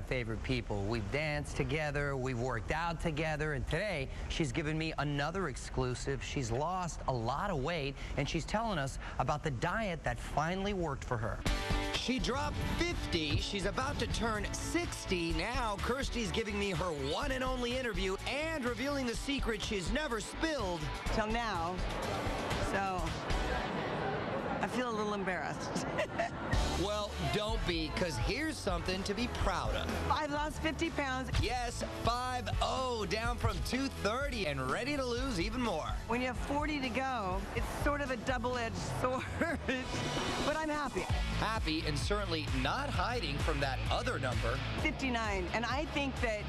favorite people. We've danced together, we've worked out together, and today she's given me another exclusive. She's lost a lot of weight, and she's telling us about the diet that finally worked for her. She dropped 50. She's about to turn 60 now. Kirstie's giving me her one and only interview and revealing the secret she's never spilled. Till now. So I feel a little embarrassed. Well, don't be, because here's something to be proud of. I've lost 50 pounds. Yes, 5-0, down from 230 and ready to lose even more. When you have 40 to go, it's sort of a double-edged sword. but I'm happy. Happy and certainly not hiding from that other number. 59. And I think that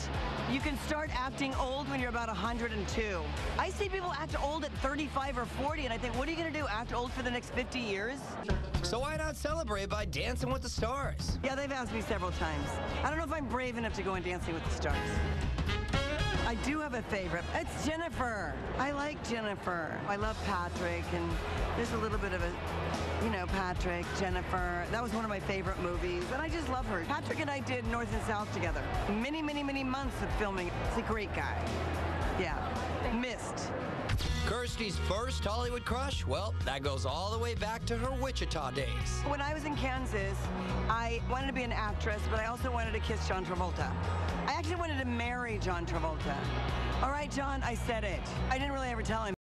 you can start acting old when you're about 102. I see people act old at 35 or 40, and I think, what are you going to do? Act old for the next 50 years? So why not celebrate by Dancing with the Stars? Yeah, they've asked me several times. I don't know if I'm brave enough to go on Dancing with the Stars. I do have a favorite. It's Jennifer. I like Jennifer. I love Patrick, and there's a little bit of a, you know, Patrick, Jennifer. That was one of my favorite movies, and I just love her. Patrick and I did North and South together. Many, many, many months of filming. He's a great guy. Yeah. Missed. Kirstie's first Hollywood crush? Well, that goes all the way back to her Wichita days. When I was in Kansas, I wanted to be an actress, but I also wanted to kiss John Travolta. I actually wanted to marry John Travolta. All right, John, I said it. I didn't really ever tell him.